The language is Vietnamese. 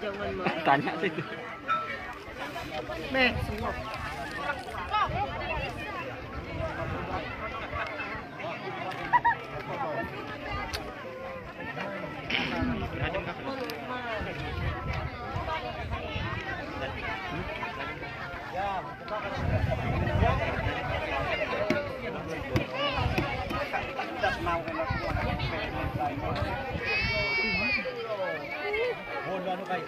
jangan mau. Tanya sih. Meh, semua. Hãy subscribe cho kênh Ghiền Mì Gõ Để không bỏ lỡ はい。